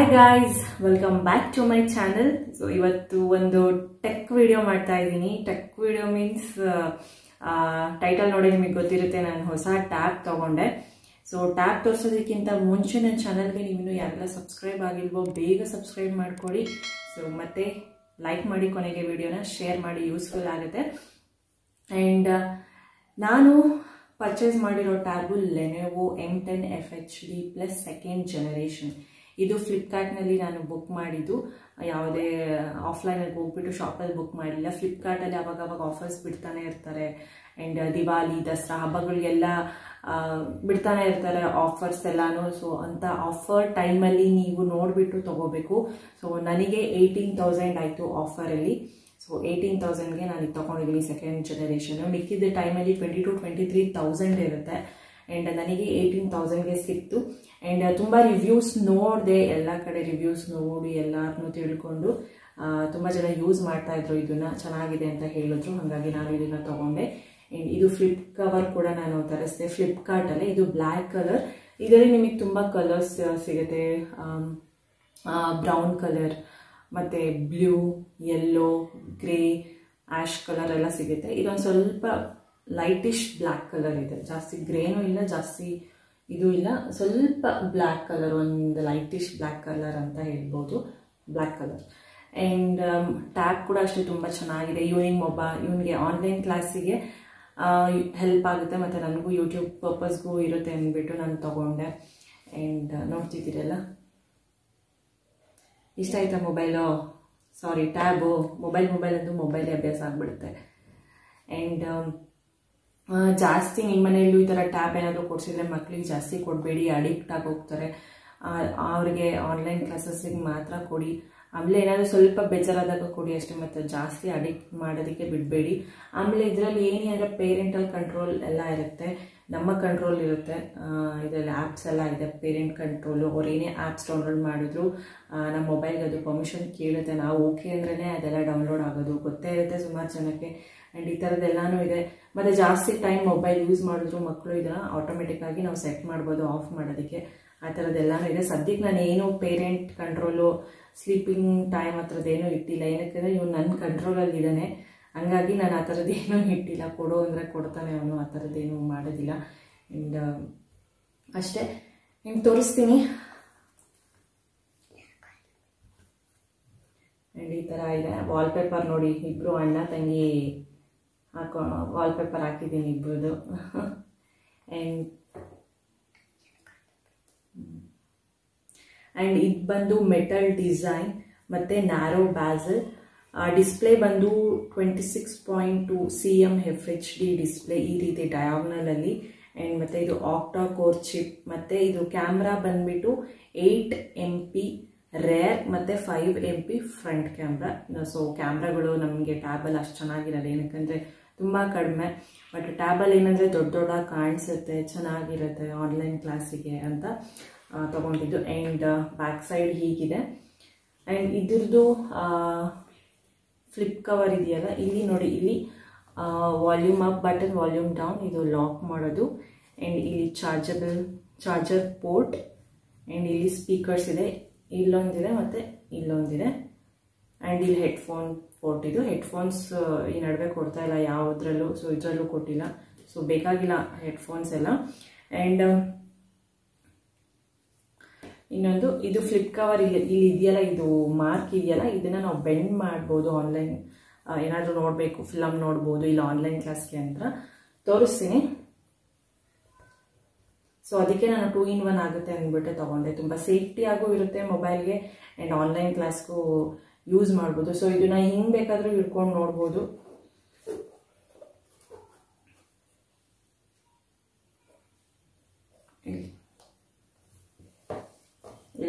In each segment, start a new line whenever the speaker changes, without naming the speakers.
Hi guys welcome back to my channel so ಇವತ್ತು ಒಂದು tech video ಮಾಡ್ತಾ ಇದ್ದೀನಿ. ಟೆಕ್ ವಿಡಿಯೋ ಮೀನ್ಸ್ ಟೈಟಲ್ ನೋಡಿ ನಿಮಗೆ ಗೊತ್ತಿರುತ್ತೆ. ನಾನು ಹೊಸ ಟ್ಯಾಬ್ ತಗೊಂಡೆ. ಸೊ ಟ್ಯಾಬ್ ತೋರಿಸೋದಕ್ಕಿಂತ ಮುಂಚೆ ನನ್ನ ಚಾನಲ್ಗೆ ನೀವು ಯಾರೆಲ್ಲ ಸಬ್ಸ್ಕ್ರೈಬ್ ಆಗಿಲ್ವೋ, ಬೇಗ ಸಬ್ಸ್ಕ್ರೈಬ್ ಮಾಡ್ಕೊಳ್ಳಿ ಸೊ ಮತ್ತೆ ಲೈಕ್ ಮಾಡಿ ಕೊನೆಗೆ ವಿಡಿಯೋನ ಶೇರ್ ಮಾಡಿ ಯೂಸ್ಫುಲ್ ಆಗುತ್ತೆ. ಆ್ಯಂಡ್ ನಾನು ಪರ್ಚೇಸ್ ಮಾಡಿರೋ tab Lenovo M ten F H D plus second generation ಇದು ಫ್ಲಿಪ್ಕಾರ್ಟ್ನಲ್ಲಿ ನಾನು ಬುಕ್ ಮಾಡಿದ್ದು. ಯಾವುದೇ ಆಫ್ಲೈನಲ್ಲಿ ಹೋಗ್ಬಿಟ್ಟು ಶಾಪಲ್ಲಿ ಬುಕ್ ಮಾಡಿಲ್ಲ. ಫ್ಲಿಪ್ಕಾರ್ಟಲ್ಲಿ ಅವಾಗ ಅವಾಗ ಆಫರ್ಸ್ ಬಿಡ್ತಾನೆ ಇರ್ತಾರೆ. ಆ್ಯಂಡ್ ದಿವಾಲಿ ದಸರಾ ಹಬ್ಬಗಳಿಗೆಲ್ಲ ಬಿಡ್ತಾನೆ ಇರ್ತಾರೆ ಆಫರ್ಸ್ ಎಲ್ಲಾನು. ಸೊ ಅಂತ ಆಫರ್ ಟೈಮಲ್ಲಿ ನೀವು ನೋಡಿಬಿಟ್ಟು ತೊಗೋಬೇಕು. ಸೊ ನನಗೆ ಏಯ್ಟೀನ್ ತೌಸಂಡ್ ಆಯಿತು ಆಫರಲ್ಲಿ ಸೊ ಏಯ್ಟೀನ್ ತೌಸಂಡ್ಗೆ ನಾನು ಇದು ತೊಗೊಂಡಿದ್ದೀನಿ ಸೆಕೆಂಡ್ ಜನರೇಷನ್ ಮಿಕ್ಕಿದ ಟೈಮಲ್ಲಿ twenty two twenty three thousand ಇರುತ್ತೆ. ಆ್ಯಂಡ್ ನನಗೆ ಏಯ್ಟೀನ್ ತೌಸಂಡ್ಗೆ ಸಿಕ್ತು. ಆ್ಯಂಡ್ ತುಂಬ ರಿವ್ಯೂಸ್ ನೋಡಿದೆ, ಎಲ್ಲ ಕಡೆ ರಿವ್ಯೂಸ್ ನೋಡಿ ಎಲ್ಲರನ್ನೂ ತಿಳ್ಕೊಂಡು ತುಂಬ ಜನ ಯೂಸ್ ಮಾಡ್ತಾ ಇದ್ರು ಇದನ್ನ. ಚೆನ್ನಾಗಿದೆ ಅಂತ ಹೇಳಿದ್ರು. ಹಾಗಾಗಿ ನಾನು ಇದನ್ನು ತೊಗೊಂಡೆ. ಆ್ಯಂಡ್ ಇದು ಫ್ಲಿಪ್ ಕವರ್ ಕೂಡ ನಾನು ತರಿಸಿದೆ. ಫ್ಲಿಪ್ಕಾರ್ಟಲ್ಲಿ ಇದು ಬ್ಲ್ಯಾಕ್ ಕಲರ್ ಇದರಲ್ಲಿ ನಿಮಗೆ ತುಂಬ ಕಲರ್ಸ್ ಸಿಗುತ್ತೆ. ಬ್ರೌನ್ ಕಲರ್ ಮತ್ತು blue yellow grey ash colour ಎಲ್ಲ ಸಿಗುತ್ತೆ. ಇದೊಂದು ಸ್ವಲ್ಪ ಲೈಟಿಶ್ ಬ್ಲ್ಯಾಕ್ ಕಲರ್ ಇದೆ. ಜಾಸ್ತಿ ಗ್ರೇನೂ ಇಲ್ಲ, ಜಾಸ್ತಿ ಇದು ಇಲ್ಲ. ಸ್ವಲ್ಪ ಬ್ಲ್ಯಾಕ್ ಕಲರ್ ಒಂದು ಲೈಟಿಶ್ ಬ್ಲ್ಯಾಕ್ ಕಲರ್ ಅಂತ ಹೇಳ್ಬೋದು. ಬ್ಲ್ಯಾಕ್ ಕಲರ್ ಆ್ಯಂಡ್ ಟ್ಯಾಬ್ ಕೂಡ ಅಷ್ಟೇ ತುಂಬ ಚೆನ್ನಾಗಿದೆ. ಇವನಿಂಗ್ ಮೊಬೈಲ್ ಇವನಿಗೆ ಆನ್ಲೈನ್ ಕ್ಲಾಸಿಗೆ ಹೆಲ್ಪ್ ಆಗುತ್ತೆ. ಮತ್ತು ನನಗೂ ಯೂಟ್ಯೂಬ್ ಪರ್ಪಸ್ಗೂ ಇರುತ್ತೆ ಅಂದ್ಬಿಟ್ಟು ನಾನು ತೊಗೊಂಡೆ. ಆ್ಯಂಡ್ ನೋಡ್ತಿದ್ದೀರಲ್ಲ? ಇಷ್ಟ ಆಯ್ತಾ mobile? Sorry tab mobile mobile ಅಂತೂ ಮೊಬೈಲೇ ಅಭ್ಯಾಸ ಆಗಿಬಿಡುತ್ತೆ. ಆ್ಯಂಡ್ ಜಾಸ್ತಿ ನಿಮ್ಮ ಮನೆಯಲ್ಲೂ ಈ ಥರ ಟ್ಯಾಬ್ ಏನಾದರೂ ಕೊಡಿಸಿದ್ರೆ ಮಕ್ಕಳಿಗೆ ಜಾಸ್ತಿ ಕೊಡಬೇಡಿ ಅಡಿಕ್ಟ್ ಆಗಿ ಹೋಗ್ತಾರೆ. ಅವ್ರಿಗೆ ಆನ್ಲೈನ್ ಕ್ಲಾಸಸ್ಸಿಗೆ ಮಾತ್ರ ಕೊಡಿ. ಆಮೇಲೆ ಏನಾದರೂ ಸ್ವಲ್ಪ ಬೇಜಾರಾದಾಗ ಕೊಡಿ ಅಷ್ಟೇ, ಮತ್ತು ಜಾಸ್ತಿ ಅಡಿಕ್ಟ್ ಮಾಡೋದಕ್ಕೆ ಬಿಡಬೇಡಿ. ಆಮೇಲೆ ಇದರಲ್ಲಿ ಏನೇ ಅಂದರೆ ಪೇರೆಂಟಲ್ ಕಂಟ್ರೋಲ್ ಎಲ್ಲ ಇರುತ್ತೆ. ನಮ್ಮ ಕಂಟ್ರೋಲ್ ಇರುತ್ತೆ. ಇದರಲ್ಲಿ ಆ್ಯಪ್ಸ್ ಎಲ್ಲ ಇದೆ ಪೇರೆಂಟ್ ಕಂಟ್ರೋಲು ಅವ್ರು ಏನೇ ಆ್ಯಪ್ಸ್ ಡೌನ್ಲೋಡ್ ಮಾಡಿದ್ರು ನಮ್ಮ ಮೊಬೈಲ್ಗೆ ಅದು ಪರ್ಮಿಷನ್ ಕೇಳುತ್ತೆ. ನಾವು ಓಕೆ ಅಂದ್ರೇ ಅದೆಲ್ಲ ಡೌನ್ಲೋಡ್ ಆಗೋದು. ಗೊತ್ತೇ ಇರುತ್ತೆ ಸುಮಾರು ಜನಕ್ಕೆ. ಆ್ಯಂಡ್ ಈ ಥರದ್ದೆಲ್ಲನೂ ಇದೆ. ಮತ್ತು ಜಾಸ್ತಿ ಟೈಮ್ ಮೊಬೈಲ್ ಯೂಸ್ ಮಾಡಿದ್ರು ಮಕ್ಕಳು ಇದನ್ನು ಆಟೋಮೆಟಿಕ್ಕಾಗಿ ನಾವು ಸೆಟ್ ಮಾಡ್ಬೋದು ಆಫ್ ಮಾಡೋದಕ್ಕೆ. ಆ ಥರದ್ದೆಲ್ಲನೂ ಇದೆ. ಸದ್ಯಕ್ಕೆ ನಾನು ಏನು ಪೇರೆಂಟ್ ಕಂಟ್ರೋಲು ಸ್ಲೀಪಿಂಗ್ ಟೈಮ್ ಆ ಥರದ್ದೇನೂ ಇಟ್ಟಿಲ್ಲ. ಏನಕ್ಕೆ ಇವ್ನು ನನ್ನ ಕಂಟ್ರೋಲಲ್ಲಿ ಇದ್ದಾನೆ ಹಂಗಾಗಿ ನಾನು ಆ ಥರದ್ದೇನೂ ಇಟ್ಟಿಲ್ಲ. ಕೊಡು ಅಂದರೆ ಕೊಡ್ತಾನೆ ಅವನು, ಆ ಥರದ್ದೇನು ಮಾಡೋದಿಲ್ಲ. ಆ್ಯಂಡ್ ಅಷ್ಟೇ. ನಿಮ್ಗೆ ತೋರಿಸ್ತೀನಿ. ಆ್ಯಂಡ್ ಈ ಥರ ಇದೆ. ವಾಲ್ಪೇಪರ್ ನೋಡಿ ಇಬ್ಬರು ಅಣ್ಣ ತಂಗಿ ಹಾಕೋ ವಾಲ್ಪೇಪರ್ ಹಾಕಿದ್ದೀನಿ ಇಬ್ಬರದು ಆ್ಯಂಡ್ ಆ್ಯಂಡ್ ಇದು ಬಂದು ಮೆಟಲ್ ಡಿಸೈನ್ ಮತ್ತು ನ್ಯಾರೋ ಬ್ಯಾಸಲ್ ಡಿಸ್ಪ್ಲೇ ಬಂದು twenty six point two C M F H D display ಈ ರೀತಿ ಡಯಾಗ್ನಲಲ್ಲಿ ಆ್ಯಂಡ್ ಮತ್ತು ಇದು ಆಕ್ಟಾ ಕೋರ್ ಚಿಪ್ ಮತ್ತು ಇದು ಕ್ಯಾಮ್ರಾ ಬಂದುಬಿಟ್ಟು ಏಯ್ಟ್ ಎಂ ಪಿ ರೇರ್ ಮತ್ತು five M P front camera so ಕ್ಯಾಮ್ರಾಗಳು ನಮಗೆ ಟ್ಯಾಬಲ್ ಅಷ್ಟು ಚೆನ್ನಾಗಿರಲ್ಲ. ಏನಕ್ಕಂದರೆ ತುಂಬ ಕಡಿಮೆ. ಬಟ್ ಟ್ಯಾಬಲ್ ಏನಂದರೆ ದೊಡ್ಡ ದೊಡ್ಡ ಕಾಣಿಸುತ್ತೆ, ಚೆನ್ನಾಗಿರುತ್ತೆ ಆನ್ಲೈನ್ ಕ್ಲಾಸಿಗೆ ಅಂತ ತೊಗೊಂಡಿದ್ದು. ಆ್ಯಂಡ್ ಬ್ಯಾಕ್ ಸೈಡ್ ಹೀಗಿದೆ. ಆ್ಯಂಡ್ ಇದ್ರದ್ದು ಫ್ಲಿಪ್ ಕವರ್ ಇದೆಯಲ್ಲ, ಇಲ್ಲಿ ನೋಡಿ, ಇಲ್ಲಿ volume up button volume down ಇದು ಲಾಕ್ ಮಾಡೋದು. ಆ್ಯಂಡ್ ಇಲ್ಲಿ ಚಾರ್ಜಬಲ್ ಚಾರ್ಜರ್ ಪೋರ್ಟ್ ಆ್ಯಂಡ್ ಇಲ್ಲಿ ಸ್ಪೀಕರ್ಸ್ ಇದೆ, ಇಲ್ಲೊಂದಿದೆ ಮತ್ತು ಇಲ್ಲೊಂದಿದೆ. ಆ್ಯಂಡ್ ಇಲ್ಲಿ ಹೆಡ್ಫೋನ್ ಪೋರ್ಟ್ ಇದು. ಹೆಡ್ಫೋನ್ಸ್ ಈ ನಡುವೆ ಕೊಡ್ತಾ ಇಲ್ಲ, ಯಾವುದ್ರಲ್ಲೂ ಸೊ ಇದರಲ್ಲೂ ಕೊಟ್ಟಿಲ್ಲ. ಸೊ ಬೇಕಾಗಿಲ್ಲ ಹೆಡ್ಫೋನ್ಸ್ ಎಲ್ಲ. ಆ್ಯಂಡ್ ಇನ್ನೊಂದು, ಇದು ಫ್ಲಿಪ್ ಕವರ್ ಇಲ್ಲಿ ಇಲ್ಲಿ ಇದೆಯಲ್ಲ, ಇದು ಮಾರ್ಕ್ ಇದೆಯಲ್ಲ, ಇದನ್ನು ನಾವು ಬೆಂಡ್ ಮಾಡ್ಬೋದು ಆನ್ಲೈನ್ ಏನಾದರೂ ನೋಡಬೇಕು ಫಿಲಮ್ ನೋಡ್ಬೋದು, ಇಲ್ಲ ಆನ್ಲೈನ್ ಕ್ಲಾಸ್ಗೆ ಅಂತ. ತೋರಿಸ್ತೀನಿ. ಸೊ ಅದಕ್ಕೆ ನಾನು ಟೂ ಇನ್ ಒನ್ ಆಗುತ್ತೆ ಅಂದ್ಬಿಟ್ಟು ತೊಗೊಂಡೆ. ತುಂಬ ಸೇಫ್ಟಿಯಾಗೂ ಇರುತ್ತೆ ಮೊಬೈಲ್ಗೆ ಆ್ಯಂಡ್ ಆನ್ಲೈನ್ ಕ್ಲಾಸ್ಗೂ ಯೂಸ್ ಮಾಡ್ಬೋದು. ಸೊ ಇದನ್ನ ಹಿಂಗೆ ಬೇಕಾದರೂ ಹಿಡ್ಕೊಂಡು ನೋಡ್ಬೋದು.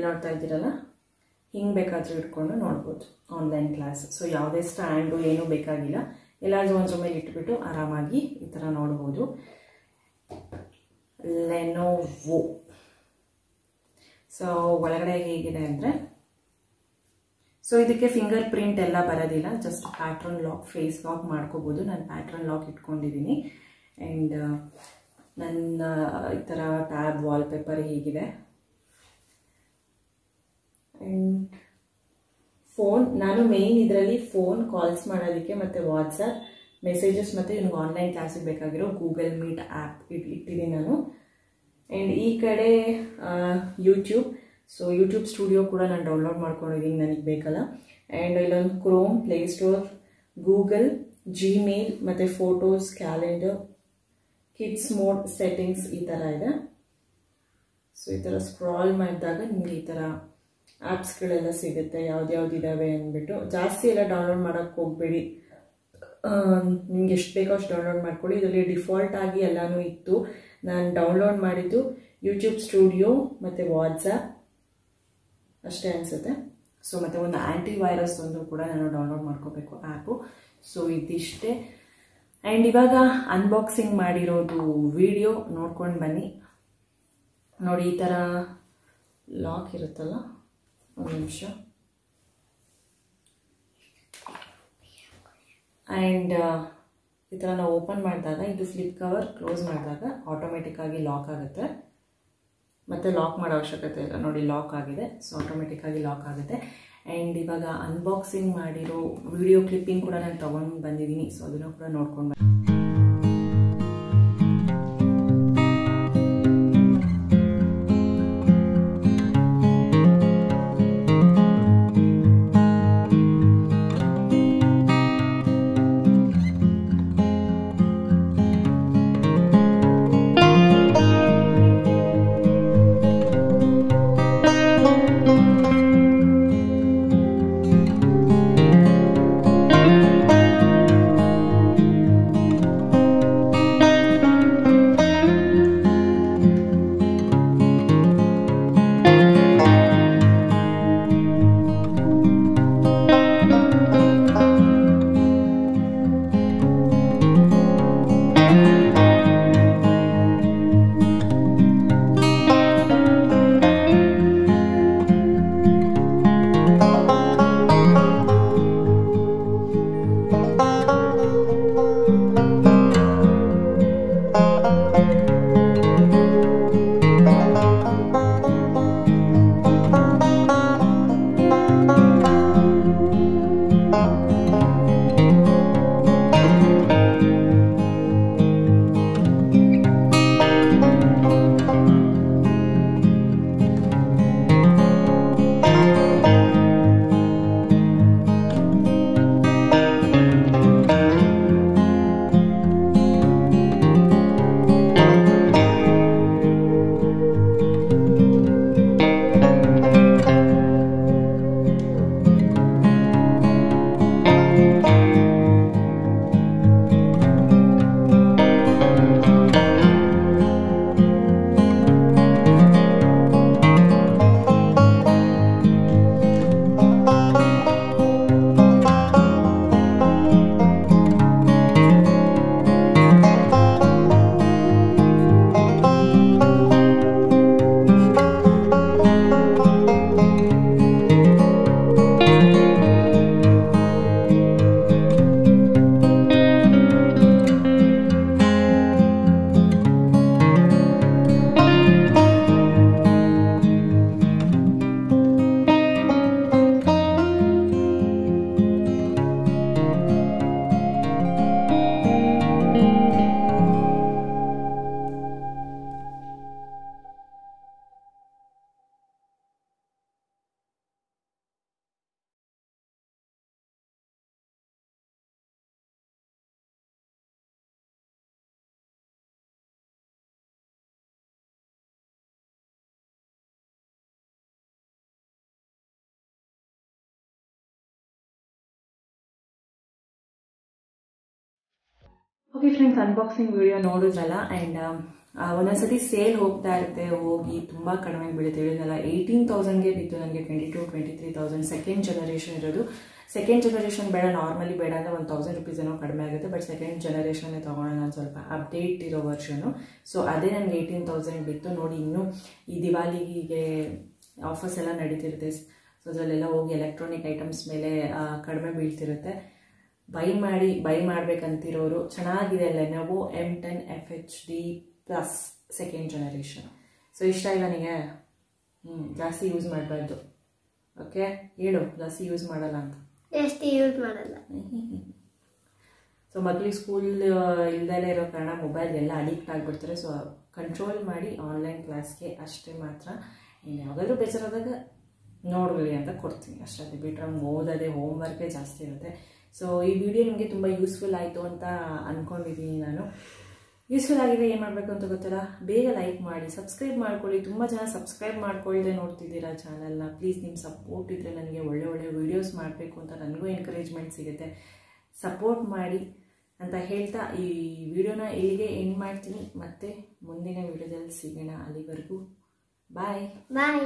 ನೋಡ್ತಾ ಇದ್ದೀರಲ್ಲ? ಹಿಂಗೆ ಬೇಕಾದರೂ ಇಟ್ಕೊಂಡು ನೋಡ್ಬೋದು ಆನ್ಲೈನ್ ಕ್ಲಾಸ್ ಸೊ ಯಾವುದೇ ಸ್ಟ್ಯಾಂಡು ಏನೂ ಬೇಕಾಗಿಲ್ಲ. ಎಲ್ಲಾದರೂ ಒಂದ್ರ ಮೇಲೆ ಇಟ್ಬಿಟ್ಟು ಆರಾಮಾಗಿ ಈ ಥರ ನೋಡ್ಬೋದು. ಲೆನೋವೋ ಸೊ ಒಳಗಡೆ ಹೇಗಿದೆ ಅಂದರೆ ಸೊ ಇದಕ್ಕೆ ಫಿಂಗರ್ ಪ್ರಿಂಟ್ ಎಲ್ಲ ಬರೋದಿಲ್ಲ. Just pattern lock face lock ಮಾಡ್ಕೋಬೋದು. ನಾನು ಪ್ಯಾಟ್ರನ್ ಲಾಕ್ ಇಟ್ಕೊಂಡಿದ್ದೀನಿ. ಆ್ಯಂಡ್ ನನ್ನ ಈ ಥರ ಟ್ಯಾಬ್ ವಾಲ್ಪೇಪರ್ ಹೀಗಿದೆ. ಆ್ಯಂಡ್ ಫೋನ್ ನಾನು ಮೇಯ್ನ್ ಇದರಲ್ಲಿ ಫೋನ್ ಕಾಲ್ಸ್ ಮಾಡೋದಕ್ಕೆ ಮತ್ತು ವಾಟ್ಸಪ್ ಮೆಸೇಜಸ್ ಮತ್ತು ಇವ್ನಿಗೆ ಆನ್ಲೈನ್ ಕ್ಲಾಸಿಗೆ ಬೇಕಾಗಿರೋ ಗೂಗಲ್ ಮೀಟ್ ಆ್ಯಪ್ ಇಟ್, ಇಟ್ಟಿದ್ದೀನಿ ನಾನು. ಆ್ಯಂಡ್ ಈ ಕಡೆ ಯೂಟ್ಯೂಬ್ ಸೊ ಯೂಟ್ಯೂಬ್ ಸ್ಟುಡಿಯೋ ಕೂಡ ನಾನು ಡೌನ್ಲೋಡ್ ಮಾಡ್ಕೊಂಡಿದ್ದೀನಿ ನನಗೆ ಬೇಕಲ್ಲ. ಆ್ಯಂಡ್ ಇಲ್ಲೊಂದು Chrome Play Store Google Gmail ಮತ್ತು photos calendar kids mode settings ಈ ಥರ ಇದೆ. ಸೊ ಈ ಥರ ಸ್ಕ್ರಾಲ್ ಮಾಡಿದಾಗ ನಿಮಗೆ ಈ ಥರ ಆ್ಯಪ್ಸ್ಗಳೆಲ್ಲ ಸಿಗುತ್ತೆ, ಯಾವ್ದ್ಯಾವ್ದು ಇದ್ದಾವೆ ಅಂದ್ಬಿಟ್ಟು. ಜಾಸ್ತಿ ಎಲ್ಲ ಡೌನ್ಲೋಡ್ ಮಾಡೋಕ್ಕೆ ಹೋಗಬೇಡಿ. ನಿಮ್ಗೆ ಎಷ್ಟು ಬೇಕೋ ಅಷ್ಟು ಡೌನ್ಲೋಡ್ ಮಾಡ್ಕೊಳ್ಳಿ. ಇದರಲ್ಲಿ ಡಿಫಾಲ್ಟ್ ಆಗಿ ಎಲ್ಲನೂ ಇತ್ತು. ನಾನು ಡೌನ್ಲೋಡ್ ಮಾಡಿದ್ದು ಯೂಟ್ಯೂಬ್ ಸ್ಟುಡಿಯೋ ಮತ್ತು ವಾಟ್ಸಪ್ ಅಷ್ಟೇ ಅನಿಸುತ್ತೆ. ಸೊ ಮತ್ತು ಒಂದು ಆ್ಯಂಟಿ ವೈರಸ್ ಒಂದು ಕೂಡ ನಾನು ಡೌನ್ಲೋಡ್ ಮಾಡ್ಕೋಬೇಕು ಆ್ಯಪು ಸೊ ಇದಿಷ್ಟೇ. ಆ್ಯಂಡ್ ಇವಾಗ ಅನ್ಬಾಕ್ಸಿಂಗ್ ಮಾಡಿರೋದು ವಿಡಿಯೋ ನೋಡ್ಕೊಂಡು ಬನ್ನಿ. ನೋಡಿ, ಈ ಥರ ಲಾಕ್ ಇರುತ್ತಲ್ಲ? ಒಂದು ನಿಮಿಷ ಆ್ಯಂಡ್ ಈ ಥರ ನಾವು ಓಪನ್ ಮಾಡಿದಾಗ ಇದು ಫ್ಲಿಪ್ ಕವರ್ ಕ್ಲೋಸ್ ಮಾಡಿದಾಗ ಆಟೋಮೆಟಿಕ್ಕಾಗಿ ಲಾಕ್ ಆಗುತ್ತೆ. ಮತ್ತು ಲಾಕ್ ಮಾಡೋ ಅವಶ್ಯಕತೆ ಇಲ್ಲ. ನೋಡಿ ಲಾಕ್ ಆಗಿದೆ. ಸೊ ಆಟೋಮೆಟಿಕ್ಕಾಗಿ ಲಾಕ್ ಆಗುತ್ತೆ. ಆ್ಯಂಡ್ ಇವಾಗ ಅನ್ಬಾಕ್ಸಿಂಗ್ ಮಾಡಿರೋ ವಿಡಿಯೋ ಕ್ಲಿಪ್ಪಿಂಗ್ ಕೂಡ ನಾನು ತೊಗೊಂಡು ಬಂದಿದ್ದೀನಿ. ಸೊ ಅದನ್ನು ಕೂಡ ನೋಡ್ಕೊಂಡು ಓಕೆ ಫ್ರೆಂಡ್ಸ್ ಅನ್ಬಾಕ್ಸಿಂಗ್ ವಿಡಿಯೋ ನೋಡಿದ್ರಲ್ಲ ಆ್ಯಂಡ್ ಒಂದೊಂದ್ಸತಿ ಸೇಲ್ ಹೋಗ್ತಾ ಇರುತ್ತೆ, ಹೋಗಿ ತುಂಬ ಕಡಿಮೆ ಬೀಳುತ್ತೆ ಹೇಳಿದ್ನಲ್ಲ ಏಯ್ಟೀನ್ ತೌಸಂಡ್ಗೆ ಬಿತ್ತು ನನಗೆ twenty two twenty three thousand second generation ಇರೋದು. ಸೆಕೆಂಡ್ ಜನರೇಷನ್ ಬೇಡ ನಾರ್ಮಲಿ ಬೇಡ ಅಂದರೆ ಒಂದು ತೌಸಂಡ್ ರುಪೀಸ್ ಏನೋ ಕಡಿಮೆ ಆಗುತ್ತೆ ಬಟ್ ಸೆಕೆಂಡ್ ಜನರೇಷನ್ನೇ ತೊಗೊಳೋಣ ಒಂದು ಸ್ವಲ್ಪ ಅಪ್ಡೇಟ್ ಇರೋ ವರ್ಷನು ಸೊ ಅದೇ ನನಗೆ ಏಯ್ಟೀನ್ ತೌಸಂಡ್ ಬಿತ್ತು. ನೋಡಿ, ಇನ್ನೂ ಈ ದಿವಾಲಿಗೆ ಆಫರ್ಸ್ ಎಲ್ಲ ನಡೀತಿರುತ್ತೆ. ಸೊ ಅದರಲ್ಲೆಲ್ಲ ಹೋಗಿ ಎಲೆಕ್ಟ್ರಾನಿಕ್ ಐಟಮ್ಸ್ ಮೇಲೆ ಕಡಿಮೆ ಬೀಳ್ತಿರುತ್ತೆ. ಬೈ ಮಾಡಿ ಬೈ ಮಾಡಬೇಕಂತಿರೋರು ಚೆನ್ನಾಗಿದೆ Lenovo M ten F H D plus second generation so ಇಷ್ಟ ಇಲ್ಲ ನನಗೆ ಹ್ಞೂ ಜಾಸ್ತಿ ಯೂಸ್ ಮಾಡಬಾರ್ದು. ಓಕೆ ಹೇಳು ಜಾಸ್ತಿ ಯೂಸ್ ಮಾಡಲ್ಲ ಅಂತ.
ಜಾಸ್ತಿ ಯೂಸ್ ಮಾಡಲ್ಲ.
ಸೊ ಮಕ್ಳಿಗೆ ಸ್ಕೂಲ್ ಇಲ್ದಲೇ ಇರೋ ಕಾರಣ ಮೊಬೈಲ್ ಎಲ್ಲ ಅಡಿಕ್ಟ್ ಆಗಿಬಿಡ್ತಾರೆ. ಸೊ ಕಂಟ್ರೋಲ್ ಮಾಡಿ ಆನ್ಲೈನ್ ಕ್ಲಾಸ್ಗೆ ಅಷ್ಟೇ ಮಾತ್ರ. ಇನ್ನು ಯಾವುದಾದ್ರೂ ಬೇಜಾರಾದಾಗ ನೋಡಲಿ ಅಂತ ಕೊಡ್ತೀನಿ. ಅಷ್ಟೇ ಬಿಟ್ರೆ ಬಿಟ್ಟರೆ ಓದೋದೇ ಹೋಮ್ ವರ್ಕೇ ಜಾಸ್ತಿ ಇರುತ್ತೆ. ಸೊ ಈ ವಿಡಿಯೋ ನಿಮಗೆ ತುಂಬ ಯೂಸ್ಫುಲ್ ಆಯಿತು ಅಂತ ಅಂದ್ಕೊಂಡಿದ್ದೀನಿ ನಾನು. ಯೂಸ್ಫುಲ್ ಆಗಿದೆ ಏನು ಮಾಡಬೇಕು ಅಂತ ಗೊತ್ತಲ್ಲ? ಬೇಗ ಲೈಕ್ ಮಾಡಿ ಸಬ್ಸ್ಕ್ರೈಬ್ ಮಾಡ್ಕೊಳ್ಳಿ. ತುಂಬ ಜನ ಸಬ್ಸ್ಕ್ರೈಬ್ ಮಾಡ್ಕೊಳ್ಳದೆ ನೋಡ್ತಿದ್ದೀರಾ ಚಾನಲ್ನ ಪ್ಲೀಸ್ ನಿಮ್ಮ ಸಪೋರ್ಟ್ ಇದ್ದರೆ ನನಗೆ ಒಳ್ಳೆ ಒಳ್ಳೆ ವೀಡಿಯೋಸ್ ಮಾಡಬೇಕು ಅಂತ ನನಗೂ ಎನ್ಕರೇಜ್ಮೆಂಟ್ ಸಿಗುತ್ತೆ. ಸಪೋರ್ಟ್ ಮಾಡಿ ಅಂತ ಹೇಳ್ತಾ ಈ ವಿಡಿಯೋನ ಇಲ್ಲಿಗೆ ಎಂಡ್ ಮಾಡ್ತೀನಿ. ಮತ್ತೆ ಮುಂದಿನ ವಿಡಿಯೋದಲ್ಲಿ ಸಿಗೋಣ ಅಲ್ಲಿವರೆಗೂ. ಬಾಯ್
ಬಾಯ್